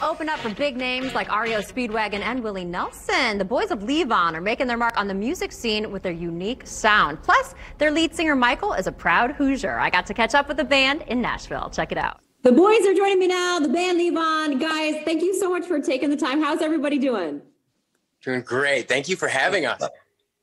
opened up for big names like REO Speedwagon and Willie Nelson. The boys of Levon are making their mark on the music scene with their unique sound. Plus, their lead singer Michael is a proud Hoosier. I got to catch up with the band in Nashville. Check it out. The boys are joining me now, the band Levon. Guys, thank you so much for taking the time. How's everybody doing? Doing great. Thank you for having us.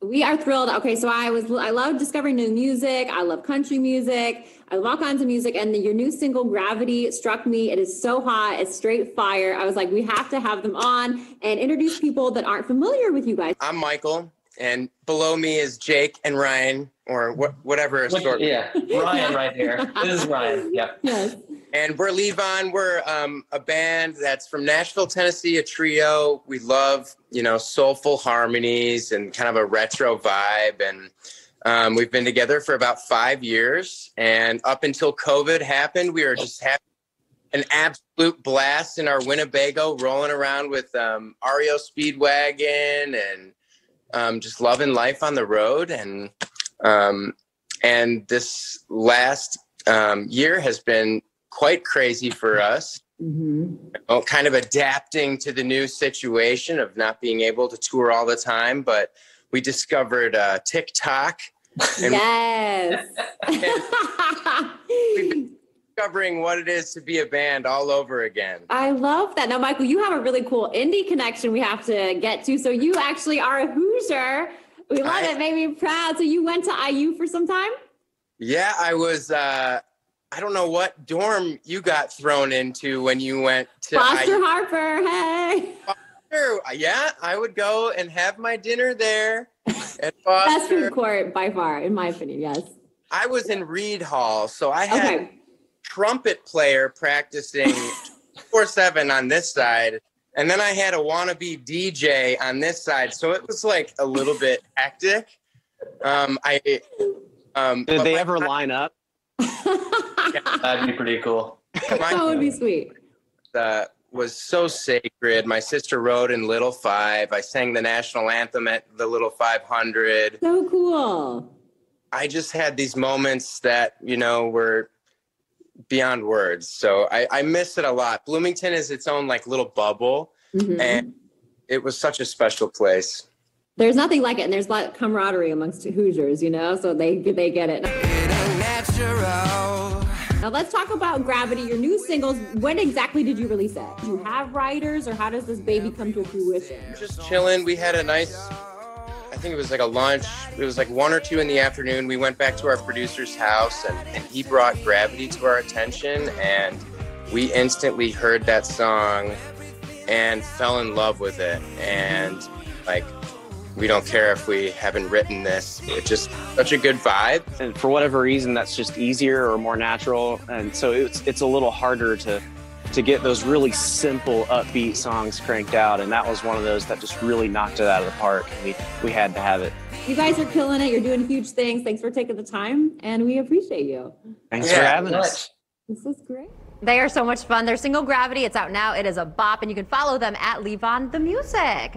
We are thrilled. Okay, so I was I love discovering new music. I love country music. I love all kinds of music. And the, your new single Gravity struck me. It is so hot. It's straight fire. I was like, we have to have them on and introduce people that aren't familiar with you guys. I'm Michael, and below me is Jake and Ryan, or wh- whatever. Which, sort. yeah, Ryan right here. This is Ryan. Yep. Yes. And we're Levon. We're um, a band that's from Nashville, Tennessee, a trio. We love, you know, soulful harmonies and kind of a retro vibe. And um, we've been together for about five years. And up until COVID happened, we were just having an absolute blast in our Winnebago, rolling around with um, REO Speedwagon and um, just loving life on the road. And um, and this last um, year has been quite crazy for us. Mm-hmm. Well, kind of adapting to the new situation of not being able to tour all the time, but we discovered uh, TikTok. And Yes. we've been discovering what it is to be a band all over again. I love that. Now, Michael, you have a really cool Indy connection we have to get to. So you actually are a Hoosier. We love I- it. Made me proud. So you went to IU for some time? Yeah, I was. Uh, I don't know what dorm you got thrown into when you went to. Foster IU. Harper. Hey. Sure, Yeah, I would go and have my dinner there at Best Foster. food court by far, in my opinion. Yes. I was in Read Hall, so I had Okay. trumpet player practicing four seven on this side, and then I had a wannabe DJ on this side. So it was like a little bit hectic. Um, I um, Did but they my- ever line up? That'd be pretty cool. that would be sweet. uh, was so sacred. My sister rode in Little Five. I sang the national anthem at the Little Five Hundred. So cool. I just had these moments that you know were beyond words. So I, I miss it a lot. Bloomington is its own like little bubble, Mhm. and it was such a special place. There's nothing like it, and there's a lot of camaraderie amongst Hoosiers, you know, so they they get it. Now let's talk about Gravity, your new singles. When exactly did you release it? Do you have writers, or how does this baby come to fruition? Just chilling. We had a nice. I think it was like a lunch. It was like one or two in the afternoon. We went back to our producer's house, and, and he brought Gravity to our attention, and we instantly heard that song and fell in love with it. And like, we don't care if we haven't written this. It's just such a good vibe. And for whatever reason, that's just easier or more natural. And so it's it's a little harder to to get those really simple, upbeat songs cranked out. And that was one of those that just really knocked it out of the park. We we had to have it. You guys are killing it. You're doing huge things. Thanks for taking the time, and we appreciate you. Thanks for Yeah, having us. This is great. They are so much fun. Their single Gravity, it's out now. It is a bop, and you can follow them at Levon the Music.